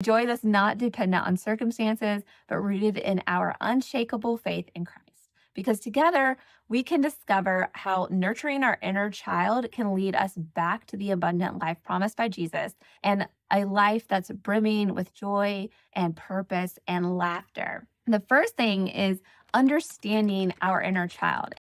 Joy that's not dependent on circumstances, but rooted in our unshakable faith in Christ. Because together we can discover how nurturing our inner child can lead us back to the abundant life promised by Jesus and a life that's brimming with joy and purpose and laughter. The first thing is understanding our inner child.